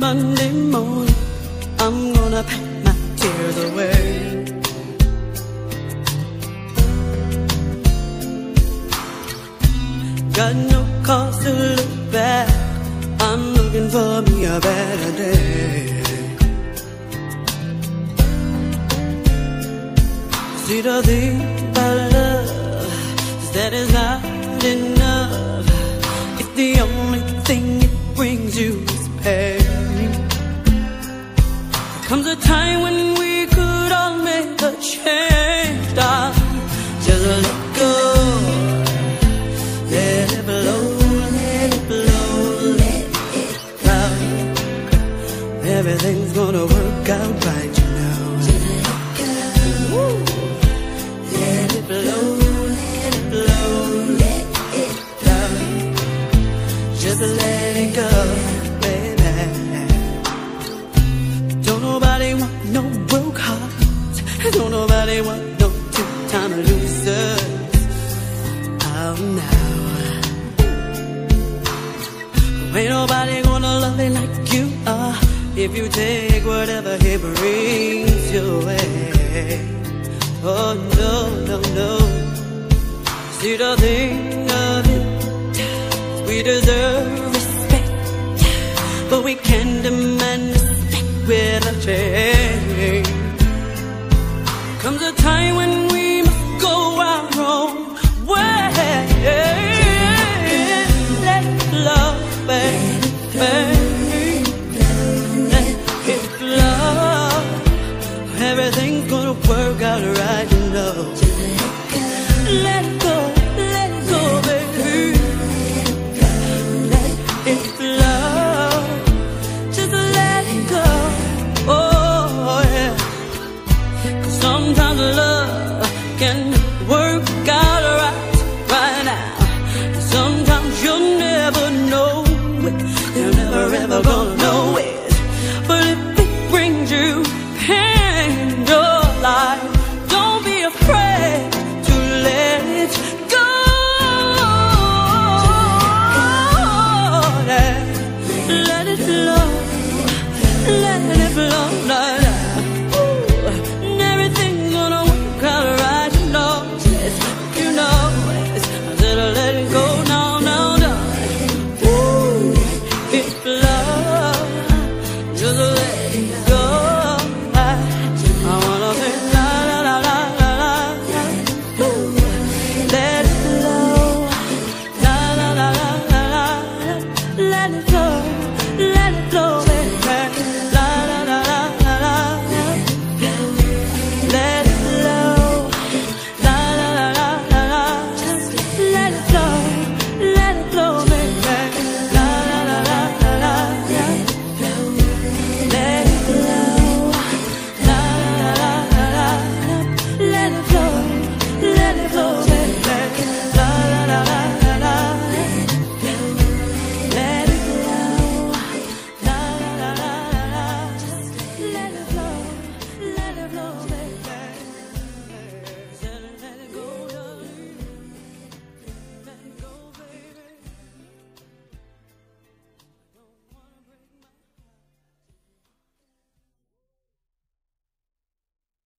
Monday morning, I'm gonna pack my tears away. Got no cause to look back. I'm looking for me a better day. See the thing comes a time when we could all make a change, darling. Just let go. Let it blow, let it blow, let it flow. Everything's gonna work out right, you know. Woo. Let it blow, let it blow, let it flow. Just let hearts. Don't nobody want no two-time losers. Oh no. Ain't nobody gonna love you like you are if you take whatever he brings your way. Oh no, no, no. See the thing of it, we deserve respect, but we can't demand respect with a change. can work out.